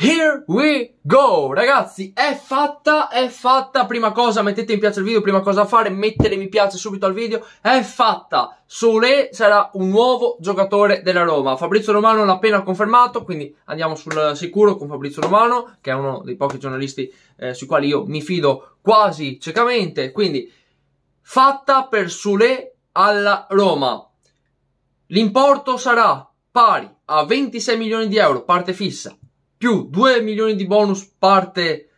Here we go! Ragazzi, è fatta, è fatta. Prima cosa, mettete mi piace al video. Prima cosa da fare, mettere mi piace subito al video. È fatta. Sole sarà un nuovo giocatore della Roma. Fabrizio Romano l'ha appena confermato, quindi andiamo sul sicuro con Fabrizio Romano, che è uno dei pochi giornalisti eh, sui quali io mi fido quasi ciecamente. Quindi, fatta per Sule alla Roma. L'importo sarà pari a 26 milioni di euro, parte fissa più 2 milioni di bonus parte,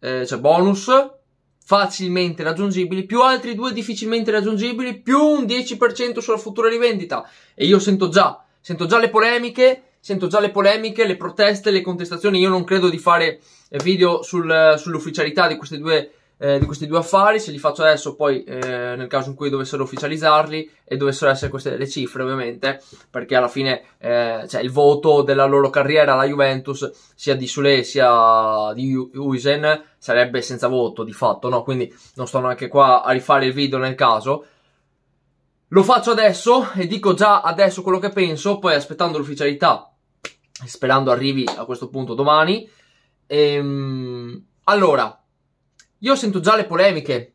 eh, cioè bonus facilmente raggiungibili, più altri due difficilmente raggiungibili, più un 10% sulla futura rivendita. E io sento già, sento già le polemiche, sento già le polemiche, le proteste, le contestazioni. Io non credo di fare video sul, sull'ufficialità di queste due eh, di questi due affari, se li faccio adesso poi eh, nel caso in cui dovessero ufficializzarli e dovessero essere queste le cifre ovviamente, perché alla fine eh, cioè, il voto della loro carriera alla Juventus, sia di Sule sia di Uisen, sarebbe senza voto di fatto, no? Quindi non sto neanche qua a rifare il video nel caso. Lo faccio adesso e dico già adesso quello che penso, poi aspettando l'ufficialità, sperando arrivi a questo punto domani. Ehm, allora, io sento già le polemiche.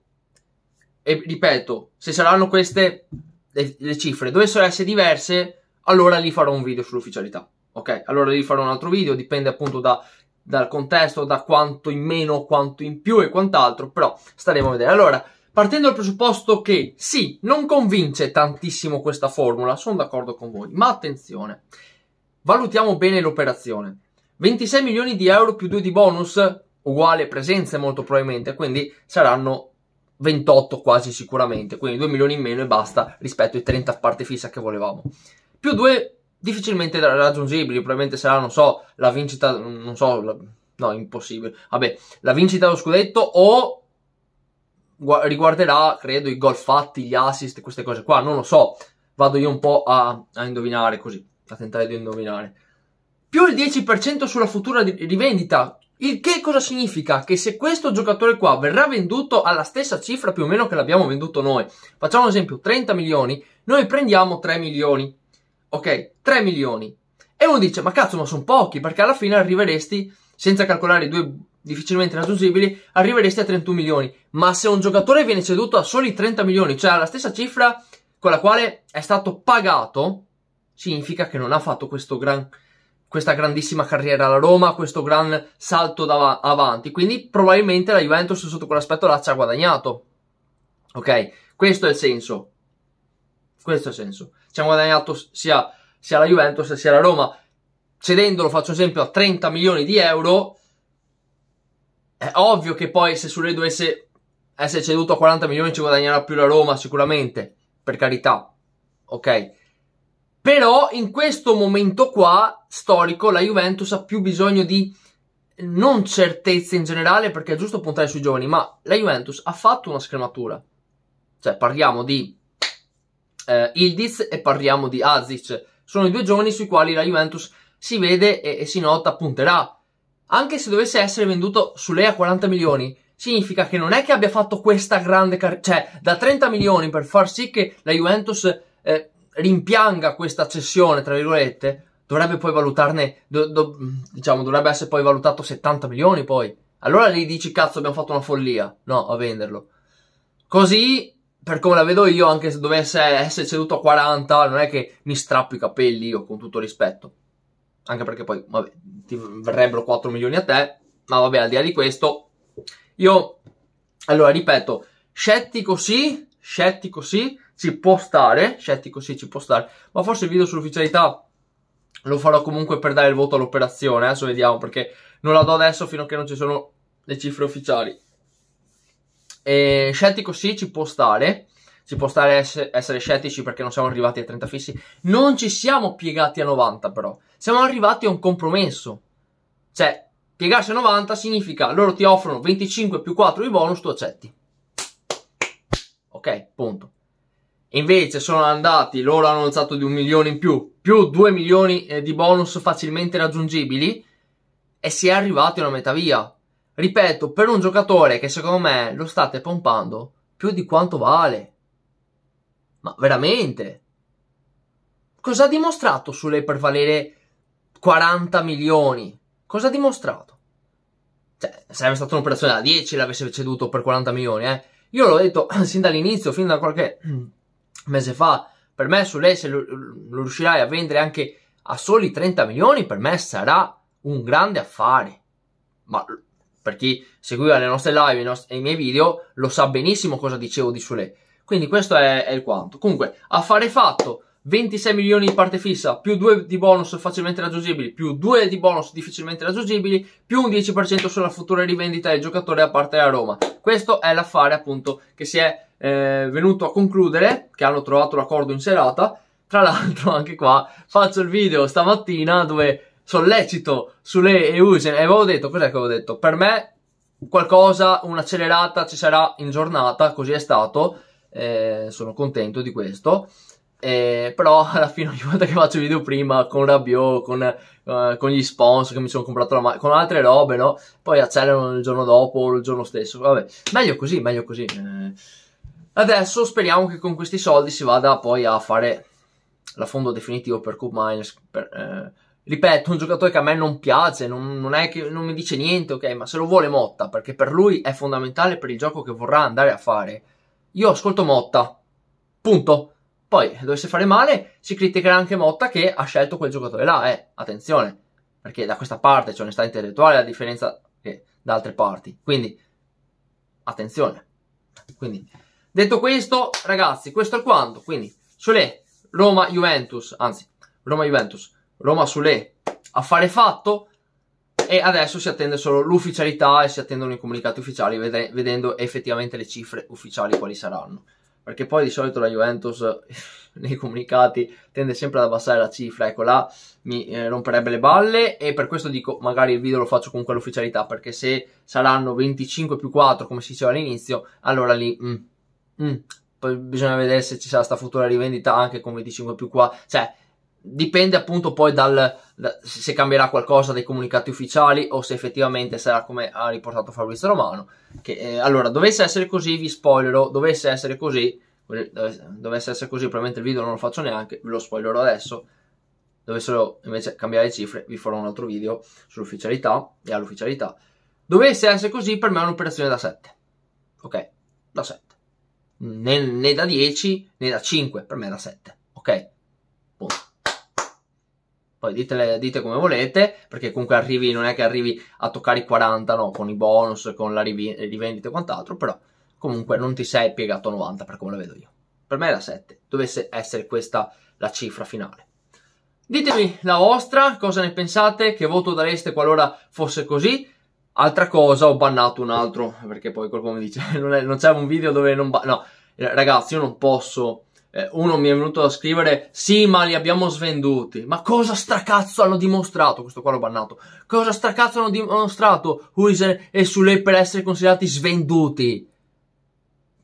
E ripeto, se saranno queste le, le cifre, dovessero essere diverse, allora lì farò un video sull'ufficialità. Ok? Allora lì farò un altro video, dipende appunto da, dal contesto, da quanto in meno, quanto in più e quant'altro, però staremo a vedere. Allora, partendo dal presupposto che sì, non convince tantissimo questa formula, sono d'accordo con voi, ma attenzione, valutiamo bene l'operazione. 26 milioni di euro più 2 di bonus uguale presenze molto probabilmente, quindi saranno 28 quasi sicuramente, quindi 2 milioni in meno e basta rispetto ai 30 a parte fissa che volevamo. Più 2 difficilmente raggiungibili, probabilmente sarà, non so, la vincita, non so, la, no, impossibile, vabbè, la vincita dello scudetto o riguarderà, credo, i gol fatti, gli assist, queste cose qua, non lo so, vado io un po' a, a indovinare così, a tentare di indovinare. Più il 10% sulla futura rivendita, il che cosa significa? Che se questo giocatore qua verrà venduto alla stessa cifra più o meno che l'abbiamo venduto noi, facciamo un esempio, 30 milioni, noi prendiamo 3 milioni. Ok, 3 milioni. E uno dice, ma cazzo, ma sono pochi, perché alla fine arriveresti, senza calcolare i due difficilmente raggiungibili, arriveresti a 31 milioni. Ma se un giocatore viene ceduto a soli 30 milioni, cioè alla stessa cifra con la quale è stato pagato, significa che non ha fatto questo gran questa grandissima carriera alla Roma, questo gran salto dav- avanti. Quindi probabilmente la Juventus sotto quell'aspetto là ci ha guadagnato. Ok? Questo è il senso. Questo è il senso. Ci ha guadagnato sia, sia la Juventus sia la Roma. Cedendolo, faccio esempio, a 30 milioni di euro, è ovvio che poi se Sule dovesse essere ceduto a 40 milioni ci guadagnerà più la Roma sicuramente, per carità. Ok? Però in questo momento qua, storico, la Juventus ha più bisogno di non certezze in generale perché è giusto puntare sui giovani, ma la Juventus ha fatto una scrematura. Cioè parliamo di eh, Ildiz e parliamo di Azic. Sono i due giovani sui quali la Juventus si vede e, e si nota punterà. Anche se dovesse essere venduto su lei a 40 milioni, significa che non è che abbia fatto questa grande carriera, cioè da 30 milioni per far sì che la Juventus eh, rimpianga questa cessione, tra virgolette, dovrebbe poi valutarne, do, do, diciamo, dovrebbe essere poi valutato 70 milioni poi. Allora lì dici, cazzo, abbiamo fatto una follia. No, a venderlo. Così, per come la vedo io, anche se dovesse essere ceduto a 40, non è che mi strappo i capelli io, con tutto rispetto. Anche perché poi, vabbè, ti verrebbero 4 milioni a te. Ma vabbè, al di là di questo, io, allora, ripeto, scettico sì, scettico sì, ci può stare, scettico sì, ci può stare, ma forse il video sull'ufficialità lo farò comunque per dare il voto all'operazione, adesso vediamo, perché non la do adesso fino a che non ci sono le cifre ufficiali. E scettico sì, ci può stare, ci può stare essere, scettici perché non siamo arrivati a 30 fissi, non ci siamo piegati a 90 però, siamo arrivati a un compromesso, cioè piegarsi a 90 significa loro ti offrono 25 più 4 di bonus, tu accetti. Ok, punto. Invece sono andati, loro hanno alzato di un milione in più, più 2 milioni eh, di bonus facilmente raggiungibili e si è arrivati a una metà via. Ripeto, per un giocatore che secondo me lo state pompando più di quanto vale. Ma veramente? Cosa ha dimostrato su lei per valere 40 milioni? cosa ha dimostrato? Cioè, sarebbe stata un'operazione da 10 l'avesse ceduto per 40 milioni, eh. Io l'ho detto sin dall'inizio, fin da qualche mese fa, per me su lei se lo, lo riuscirai a vendere anche a soli 30 milioni, per me sarà un grande affare. Ma per chi seguiva le nostre live, nostri, i miei video, lo sa benissimo cosa dicevo di Sule. Quindi questo è, è il quanto. Comunque, affare fatto, 26 milioni di parte fissa, più 2 di bonus facilmente raggiungibili, più 2 di bonus difficilmente raggiungibili, più un 10% sulla futura rivendita del giocatore da parte della Roma. Questo è l'affare appunto che si è eh, venuto a concludere, che hanno trovato l'accordo in serata. Tra l'altro anche qua faccio il video stamattina dove sollecito sulle e Usen e avevo detto, cos'è che avevo detto? Per me qualcosa, un'accelerata ci sarà in giornata, così è stato, eh, sono contento di questo. Eh, però alla fine ogni volta che faccio video prima con Rabiot, con, uh, con gli sponsor che mi sono comprato la con altre robe, no? Poi accelerano il giorno dopo o il giorno stesso. Vabbè, meglio così, meglio così. Eh, adesso speriamo che con questi soldi si vada poi a fare l'affondo definitivo per Coop Miners. Eh, ripeto, un giocatore che a me non piace, non, non, è che non mi dice niente, ok, ma se lo vuole Motta, perché per lui è fondamentale per il gioco che vorrà andare a fare. Io ascolto Motta. Punto poi, dovesse fare male, si criticherà anche Motta che ha scelto quel giocatore là, eh, attenzione, perché da questa parte c'è onestà intellettuale a differenza che da altre parti, quindi, attenzione. Quindi, detto questo, ragazzi, questo è quanto, quindi, Sule, Roma-Juventus, anzi, Roma-Juventus, Roma-Sule, affare fatto, e adesso si attende solo l'ufficialità e si attendono i comunicati ufficiali vedendo effettivamente le cifre ufficiali quali saranno. Perché poi di solito la Juventus nei comunicati tende sempre ad abbassare la cifra, ecco là mi eh, romperebbe le balle. E per questo dico magari il video lo faccio con quell'ufficialità perché se saranno 25 più 4 come si diceva all'inizio allora lì mm, mm, poi bisogna vedere se ci sarà sta futura rivendita anche con 25 più 4 cioè dipende appunto poi dal da, se cambierà qualcosa dai comunicati ufficiali o se effettivamente sarà come ha riportato Fabrizio Romano che eh, allora dovesse essere così vi spoilerò dovesse essere così dovesse essere così probabilmente il video non lo faccio neanche ve lo spoilerò adesso. Dovessero invece cambiare le cifre vi farò un altro video sull'ufficialità e all'ufficialità. Dovesse essere così per me è un'operazione da 7 ok da 7 né, né da 10 né da 5 per me è da 7 ok punto poi ditele, dite come volete, perché comunque arrivi, non è che arrivi a toccare i 40, no, con i bonus, con la rivendita e quant'altro, però comunque non ti sei piegato a 90 per come la vedo io. Per me è la 7, dovesse essere questa la cifra finale. Ditemi la vostra, cosa ne pensate, che voto dareste qualora fosse così. Altra cosa, ho bannato un altro, perché poi qualcuno mi dice, non, è, non c'è un video dove non... Ba- no, ragazzi, io non posso eh, uno mi è venuto a scrivere sì ma li abbiamo svenduti. Ma cosa stracazzo hanno dimostrato? Questo qua l'ho bannato. Cosa stracazzo hanno dimostrato? Huizen e Sule per essere considerati svenduti.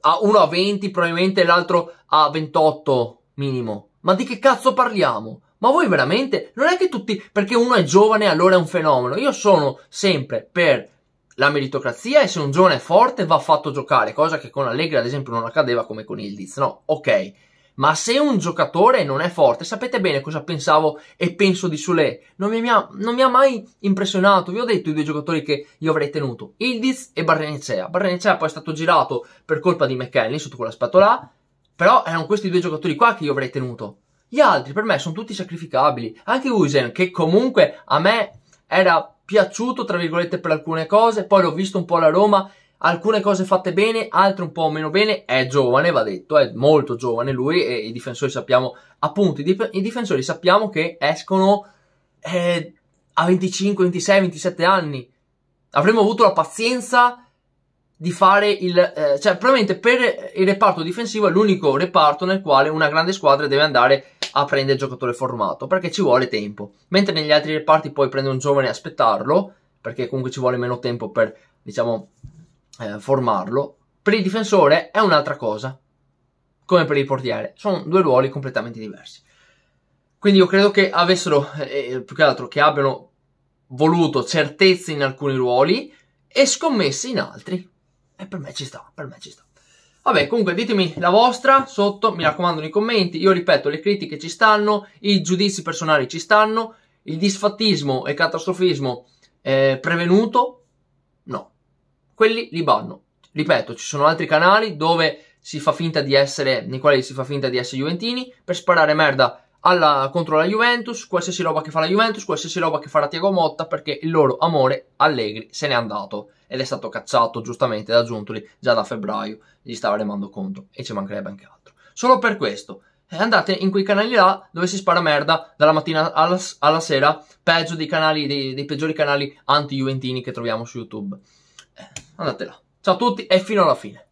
A uno a 20 probabilmente l'altro a 28 minimo. Ma di che cazzo parliamo ma voi veramente non è che tutti perché uno è giovane allora è un fenomeno io sono sempre per la meritocrazia e se un giovane è forte va fatto giocare, cosa che con Allegri ad esempio non accadeva come con Ildiz, no? Ok, ma se un giocatore non è forte, sapete bene cosa pensavo e penso di Sule. Non mi, ha, non mi ha mai impressionato. Vi ho detto i due giocatori che io avrei tenuto: Ildiz e Barrenecea. Barrenecea poi è stato girato per colpa di McKenny sotto quell'aspetto là. Però erano questi due giocatori qua che io avrei tenuto. Gli altri per me sono tutti sacrificabili. Anche Usen, che comunque a me era piaciuto, tra virgolette, per alcune cose. Poi l'ho visto un po' alla Roma alcune cose fatte bene, altre un po' meno bene, è giovane, va detto, è molto giovane lui e i difensori sappiamo, appunto, i, dif- i difensori sappiamo che escono eh, a 25, 26, 27 anni. Avremmo avuto la pazienza di fare il... Eh, cioè, probabilmente per il reparto difensivo è l'unico reparto nel quale una grande squadra deve andare a prendere il giocatore formato, perché ci vuole tempo. Mentre negli altri reparti puoi prendere un giovane e aspettarlo, perché comunque ci vuole meno tempo per, diciamo, eh, formarlo, per il difensore è un'altra cosa, come per il portiere, sono due ruoli completamente diversi. Quindi io credo che avessero, eh, più che altro, che abbiano voluto certezze in alcuni ruoli e scommesse in altri. E per me ci sta, per me ci sta. Vabbè, comunque ditemi la vostra sotto, mi raccomando nei commenti. Io ripeto, le critiche ci stanno, i giudizi personali ci stanno, il disfattismo e il catastrofismo eh, prevenuto? No. Quelli li banno. Ripeto, ci sono altri canali dove si fa finta di essere, nei quali si fa finta di essere Juventini per sparare merda alla, contro la Juventus, qualsiasi roba che fa la Juventus, qualsiasi roba che farà Tiago Motta, perché il loro amore Allegri se n'è andato ed è stato cacciato giustamente da Giuntoli già da febbraio, gli stava remando conto e ci mancherebbe anche altro. Solo per questo andate in quei canali là dove si spara merda dalla mattina alla, alla sera, peggio dei canali, dei, dei peggiori canali anti-juventini che troviamo su YouTube. Eh, andate là. Ciao a tutti e fino alla fine.